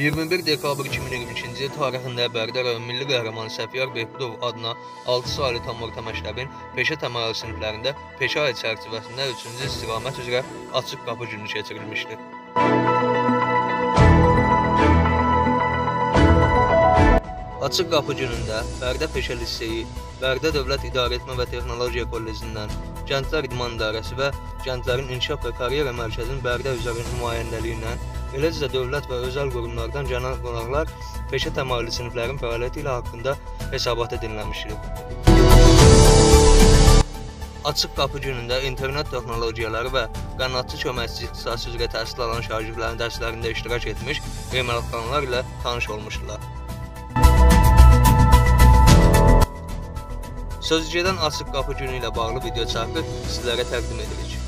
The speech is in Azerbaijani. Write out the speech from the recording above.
21 dekabr 2022-ci il tarixində Bərdə rayon milli qəhrəmanı Səfiyar Behbudov adına 6 saylı tam orta məktəbin peşə təmayüllü siniflərində peşə ayı çərçivəsində 3-cü istiqamət üzrə açıq qapı günü keçirilmişdir. Açıq qapı günündə Bərdə Peşə Liseyi, Bərdə Dövlət İdarəetmə və Texnologiya Kollejindən, Gənclər İdman İdarəsi və Gənclərin İnkişaf və Karyera Mərkəzinin Bərdə üzrə nümayəndəliyi ilə Eləcə də dövlət və özəl qurumlardan gələn qonaqlar peşə təmayüllü siniflərin fəaliyyəti ilə haqqında hesabatı dinləmişdir. Açıq qapı günündə internet texnologiyaları və qanatçı köməkçi ixtisası üzrə təhsil alan şagirdlərin dərslərində iştirak etmiş əməlxanlar ilə tanış olmuşdular. Sözcüdən açıq qapı günü ilə bağlı video çarxı sizlərə təqdim edirik.